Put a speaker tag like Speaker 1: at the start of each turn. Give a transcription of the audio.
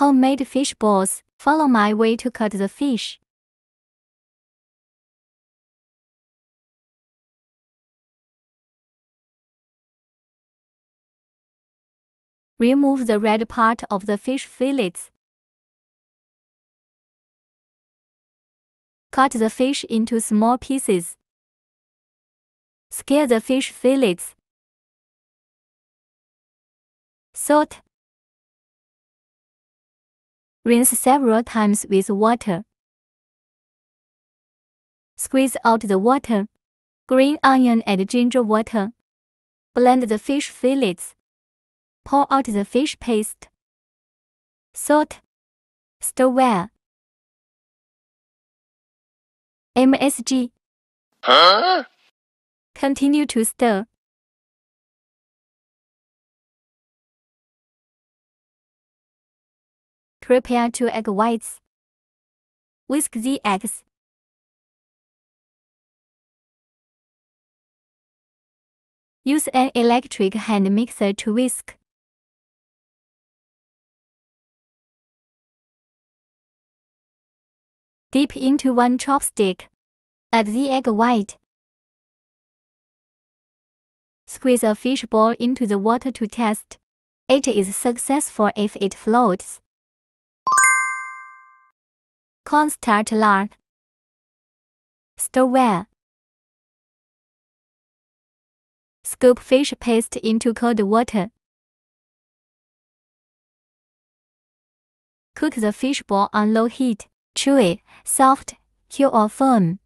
Speaker 1: Homemade fish balls. Follow my way to cut the fish. Remove the red part of the fish fillets. Cut the fish into small pieces. Scale the fish fillets. Salt. Rinse several times with water. Squeeze out the water. Green onion and ginger water. Blend the fish fillets. Pour out the fish paste. Salt. Stir well. MSG.
Speaker 2: Huh?
Speaker 1: Continue to stir. Prepare two egg whites. Whisk the eggs. Use an electric hand mixer to whisk. Dip into one chopstick. Add the egg white. Squeeze a fish ball into the water to test. It is successful if it floats. Cornstarch lard. Stir well. Scoop fish paste into cold water. Cook the fish ball on low heat. Chewy, soft, cure or firm.